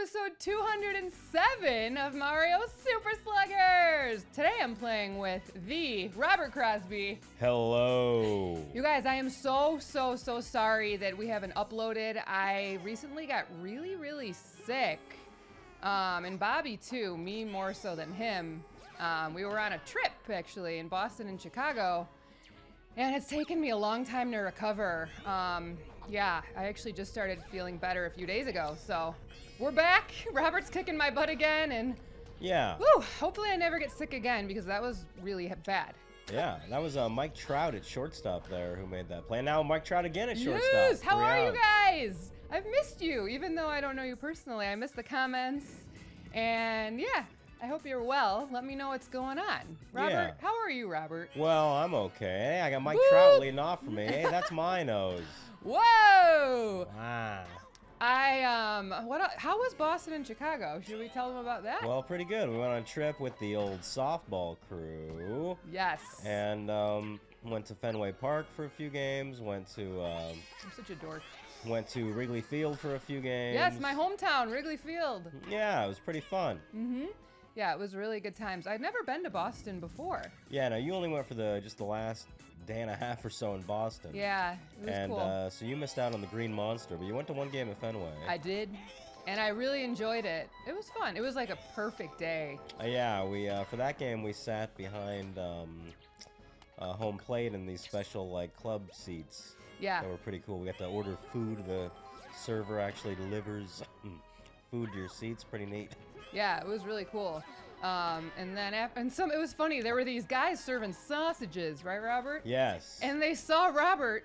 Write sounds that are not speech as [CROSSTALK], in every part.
episode 207 of Mario Super Sluggers. Today I'm playing with the Robert Crosby. Hello. You guys, I am so, so, so sorry that we haven't uploaded. I recently got really, really sick. Um, and Bobby too, me more so than him. Um, we were on a trip actually in Boston and Chicago. And it's taken me a long time to recover. Um, yeah, I actually just started feeling better a few days ago. So we're back. [LAUGHS] Robert's kicking my butt again. And Yeah. whew, hopefully I never get sick again because that was really bad. Yeah. That was uh, Mike Trout at shortstop there who made that play. And now Mike Trout again at shortstop. Yes! How are you guys? I've missed you, even though I don't know you personally. I missed the comments. And yeah, I hope you're well. Let me know what's going on. Robert, Yeah. how are you, Robert? Well, I'm okay. Hey, I got Mike Whoop. Trout leading off for me. Hey, that's my [LAUGHS] nose. Whoa! Wow. I um what how was Boston and Chicago? Should we tell them about that? Well, pretty good. We went on a trip with the old softball crew yes. and um, went to Fenway Park for a few games. Went to um, I'm such a dork. went to Wrigley Field for a few games. Yes, my hometown, Wrigley Field. Yeah, it was pretty fun. Mhm. Yeah, it was really good times. I'd never been to Boston before. Yeah, no, you only went for the just the last day and a half or so in Boston. Yeah, it was and cool. uh, so you missed out on the Green Monster, but you went to one game at Fenway. I did, and I really enjoyed it. It was fun. It was like a perfect day. Uh, yeah, we uh, for that game we sat behind um, home plate in these special like club seats. Yeah. They were pretty cool. We got to order food. The server actually delivers [CLEARS THROAT] food to your seats. Pretty neat. Yeah, it was really cool. Um, and then af- and some it was funny. There were these guys serving sausages, right, Robert? Yes. And they saw Robert,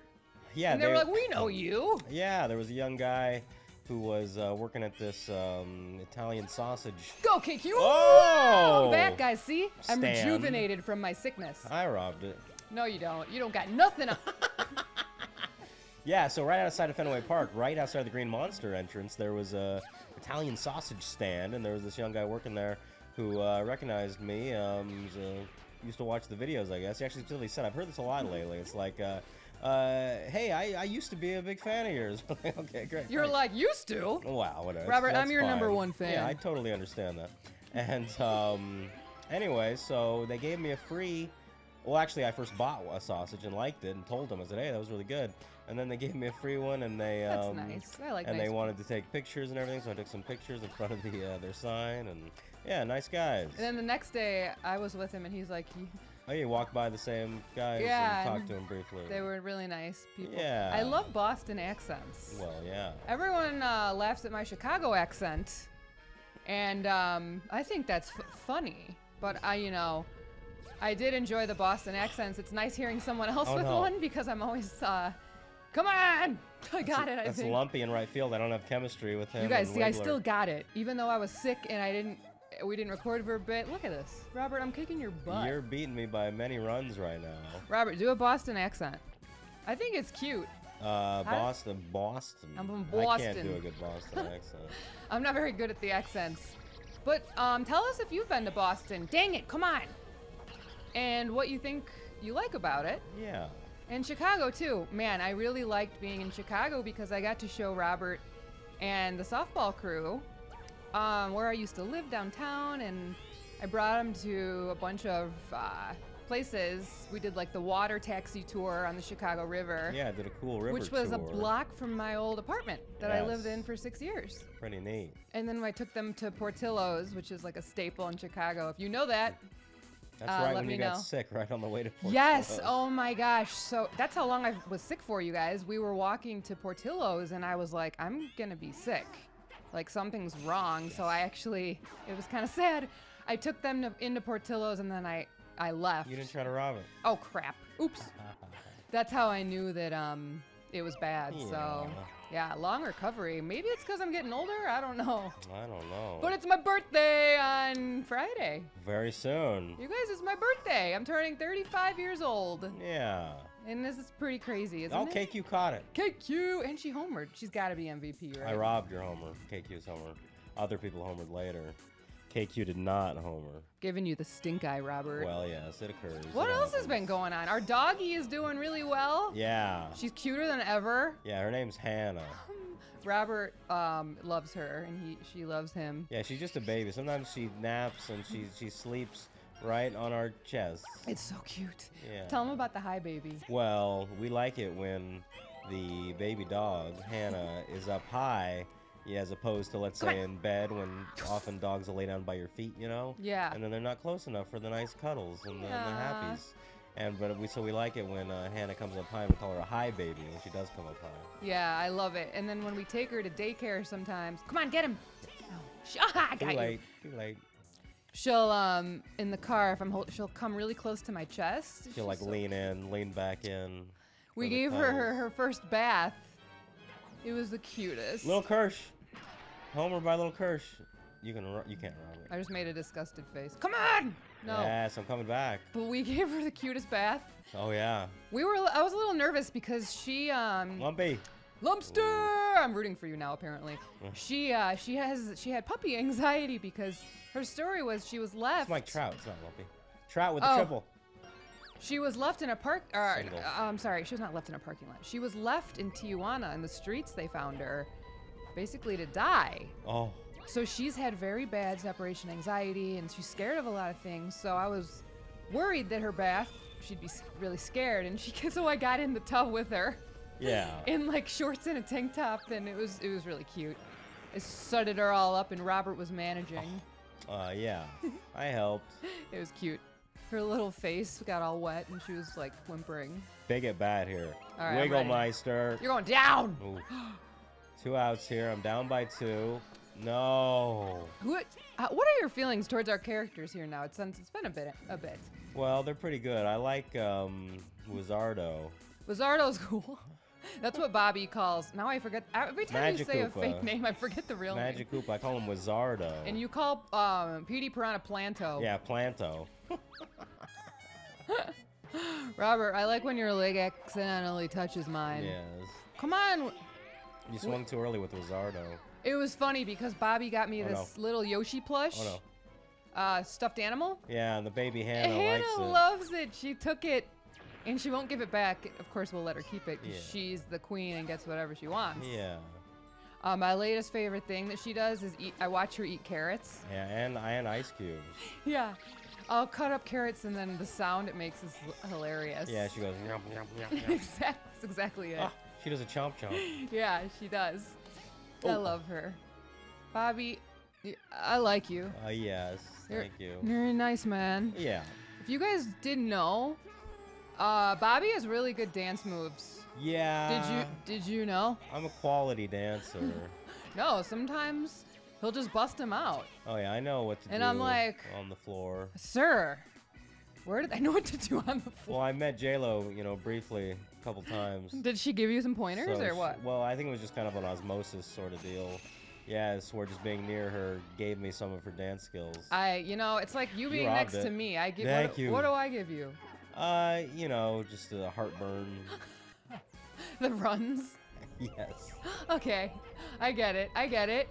yeah, and they, were like, "We know you." Yeah, there was a young guy who was uh, working at this um, Italian sausage. Go kick you! Oh! I'm back, guys. See, I'm rejuvenated from my sickness. I robbed it. No, you don't. You don't got nothing. on- [LAUGHS] Yeah, so right outside of Fenway Park, right outside the Green Monster entrance, there was a Italian sausage stand, and there was this young guy working there who uh, recognized me. Um, used to watch the videos, I guess. He actually specifically said, "I've heard this a lot lately." It's like, uh, uh, "Hey, I, I used to be a big fan of yours." [LAUGHS] okay, great. You're like used to. Wow, whatever. Robert, I'm your number one fan. Yeah, I totally understand that. And um, anyway, so they gave me a free. Well, actually, I first bought a sausage and liked it, and told them I said, "Hey, that was really good." And then they [LAUGHS] gave me a free one, and they That's um, nice. I like and nice they wanted to take pictures and everything, so I took some pictures in front of the uh, their sign, and yeah, nice guys. And then the next day, I was with him, and he's like, "You- oh, you walked by the same guys Yeah, and talked to them briefly. they were really nice people. Yeah. I love Boston accents. Well, yeah. Everyone uh, laughs at my Chicago accent, and um, I think that's f- funny. But I, you know, I did enjoy the Boston accents. It's nice hearing someone else Oh, with no. one because I'm always, uh, come on, [LAUGHS] I got it. I That's think. lumpy in right field. I don't have chemistry with him. You guys see, I still got it, even though I was sick and I didn't. We didn't record for a bit. Look at this, Robert. I'm kicking your butt. You're beating me by many runs right now. Robert, do a Boston accent. I think it's cute. Uh, Boston, Boston. I'm from I can't do a good Boston [LAUGHS] accent. I'm not very good at the accents. But um, tell us if you've been to Boston. Dang it, come on. And what you think you like about it. Yeah. And Chicago, too. Man, I really liked being in Chicago because I got to show Robert and the softball crew um, where I used to live downtown. And I brought him to a bunch of uh, places. We did like the water taxi tour on the Chicago River. Yeah, I did a cool river Which was a block from my old apartment that I lived in for six years. Pretty neat. And then I took them to Portillo's, which is like a staple in Chicago. If you know that, That's Uh, right let when me you got sick, right on the way to Portillo's. yes. Oh my gosh. So that's how long I was sick for, you guys. We were walking to Portillo's, and I was like, I'm gonna be sick. Like something's wrong. So I actually, it was kind of sad. I took them to, into Portillo's, and then I, I left. You didn't try to rob it. oh crap. Oops. [LAUGHS] That's how I knew that um it was bad. So yeah, long recovery. Maybe it's because I'm getting older. I don't know. I don't know. But it's my birthday on Friday. Very soon. You guys, it's my birthday. I'm turning 35 years old. Yeah. And this is pretty crazy, isn't Oh, it? KQ caught it. KQ! And she homered. She's got to be MVP, right? I robbed your homer. KQ's homer. Other people homered later. KQ did not homer. Giving you the stink eye, Robert. Well, yes, it occurs. what It else has been going on? Our doggy is doing really well. Yeah. She's cuter than ever. Yeah, her name's Hannah. Robert um, loves her, and he she loves him. Yeah, she's just a baby. Sometimes she naps and she she sleeps right on our chest. It's so cute. Yeah. Tell him about the high baby. Well, we like it when the baby dog Hannah is up high, yeah, as opposed to let's Come say in bed when [LAUGHS] often dogs will lay down by your feet, you know. Yeah. And then they're not close enough for the nice cuddles and the, and the happies. And but we so we like it when uh, Hannah comes up high and we call her a high baby when she does come up high. Yeah, I love it. And then when we take her to daycare sometimes, come on, get him. No. Sh- Ah, I Too got you. late. Too late. She'll um in the car if I'm hol- she'll come really close to my chest. She'll like so- lean in, lean back in. We gave her, her her first bath. It was the cutest. Little Kirsch. Homer by Little Kirsch. You can you can't rob it. I just made a disgusted face. Come on. No. Yes, I'm coming back. But we [LAUGHS] gave her the cutest bath. Oh yeah. We were I was a little nervous because she um Lumpy. Lumpster! I'm rooting for you now apparently. She uh she has she had puppy anxiety because her story was she was left It's Mike Trout. It's not Lumpy. Trout with the Oh. triple. She was left in a park. Uh, I'm sorry, she was not left in a parking lot. She was left in Tijuana in the streets. They found her, basically to die. Oh. So she's had very bad separation anxiety, and she's scared of a lot of things. So I was worried that her bath, she'd be really scared, and she [LAUGHS] so I got in the tub with her Yeah. [LAUGHS] in like shorts and a tank top, and it was it was really cute. I sudded her all up, and Robert was managing. Uh, yeah. [LAUGHS] I helped. It was cute. Her little face got all wet, and she was like whimpering. Big get bad here. All right, I'm ready. Wigglemeister. You're going down. [GASPS] [GASPS] Two outs here. I'm down by two. No. What? Uh, what are your feelings towards our characters here now? It's since it's been a bit, a bit. Well, they're pretty good. I like um, Wizardo. Wizardo's [LAUGHS] cool. That's what Bobby calls. Now I forget. Every time you say a fake name, I forget the real Magic name. Coop. I call him Wizardo. And you call um, Petey Piranha Planto. Yeah, Planto. [LAUGHS] Robert, I like when your leg accidentally touches mine. Yes. Come on. You swung too early with Wizardo. It was funny because Bobby got me Oh, this no. little Yoshi plush. Oh no. Uh, stuffed animal. Yeah, and the baby Hannah, Hannah likes it. loves it. She took it, and she won't give it back. Of course, we'll let her keep it Yeah. she's the queen and gets whatever she wants. yeah. Uh, my latest favorite thing that she does is eat. I watch her eat carrots. Yeah, and and ice cubes. [LAUGHS] Yeah. I'll cut up carrots and then the sound it makes is hilarious. Yeah, she goes. Yum, yum, yum, yum. [LAUGHS] exactly. That's exactly it. ah, she does a chomp chomp. Yeah, she does. I Oh. love her. Bobby, I like you. Uh, yes, You're, thank you. You're a nice man. Yeah. If you guys didn't know, uh, Bobby has really good dance moves. Yeah. Did you did you know? I'm a quality dancer. [LAUGHS] No, sometimes he'll just bust him out. oh yeah, I know what to And do And I'm like- on the floor. Sir, where did I know what to do on the floor? Well, I met J Lo, you know, briefly couple times. [LAUGHS] Did she give you some pointers So or she- what? well, I think it was just kind of an osmosis sort of deal. Yeah, it's where just being near her gave me some of her dance skills. I, you know, it's like you being next to me. I give. Thank what, you. What do I give you? Uh, you know, just a heartburn. [LAUGHS] The runs. [LAUGHS] yes. Okay, I get it. I get it.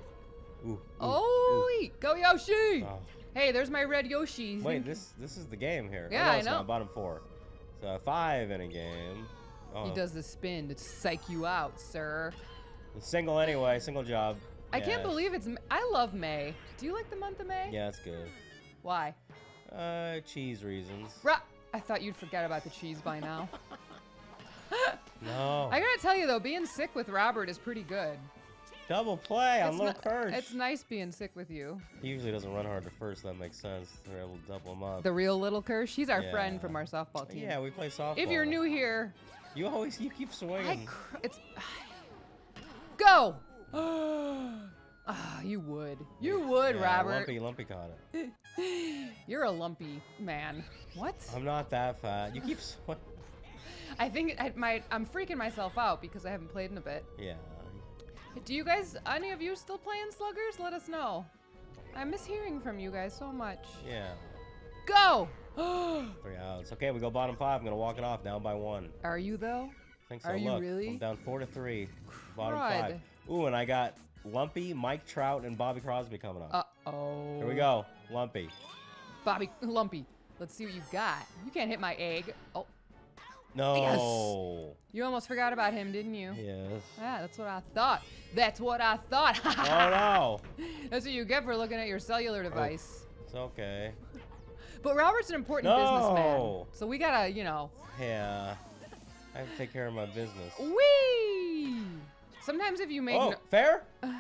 Ooh. ooh, Oh, ooh. go Yoshi! Oh. Hey, there's my red Yoshi. Wait, this this is the game here. Oh, Yeah, no, I it's not. know. Bottom four. So five in a game. Oh. He does the spin to psych you out, sir. Single anyway. Single job. I can't believe it's. I love May. Do you like the month of May? Yeah, it's good. Why? Uh, cheese reasons. Ra- I thought you'd forget about the cheese by now. [LAUGHS] No. I gotta tell you though, being sick with Robert is pretty good. Double play on Little Kirsch. it's nice being sick with you. He usually doesn't run hard to first. That makes sense. They're able to double him up. The real little Kirsch. He's our friend from our softball team. yeah, we play softball. If you're new here, you always you keep I swinging. cr- it's [SIGHS] go. [GASPS] Ah, you would. You would, yeah, Robert. Lumpy, Lumpy caught it. [SIGHS] You're a lumpy man. What? I'm not that fat. You keep swinging. I think I might. I'm freaking myself out because I haven't played in a bit. Yeah. Do you guys, any of you, still playing Sluggers? Let us know. I miss hearing from you guys so much. Yeah. Go. [GASPS] Three outs. Okay, we go bottom five. I'm gonna walk it off. Down by one. Are you though? I think so. Are you Look, really? I'm down four to three. Bottom five. Ooh, and I got Lumpy, Mike Trout, and Bobby Crosby coming up. Uh oh. Here we go. Lumpy. Bobby [LAUGHS] Lumpy. Let's see what you got. You can't hit my egg. Oh. No. Yes. You almost forgot about him, didn't you? Yes. Yeah, that's what I thought. That's what I thought. [LAUGHS] Oh no. That's what you get for looking at your cellular device. It's okay. But Robert's an important No. businessman. So we gotta, you know. Yeah. I have to take care of my business. Whee! Sometimes if you make Oh, no- fair? [SIGHS]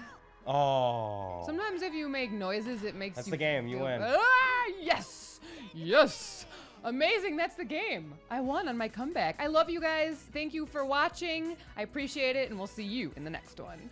Oh. sometimes if you make noises, it makes That's the game, you win. Ah, yes! Yes! Amazing, that's the game. I won on my comeback. I love you guys. Thank you for watching. I appreciate it, and we'll see you in the next one.